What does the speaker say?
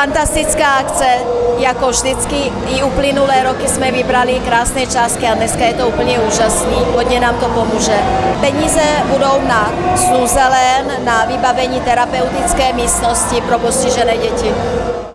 fantastická akce, jako vždycky i uplynulé roky jsme vybrali krásné částky a dneska je to úplně úžasný, hodně nám to pomůže. Peníze budou na Sluzelen, na vybavení terapeutické místnosti pro postižené děti.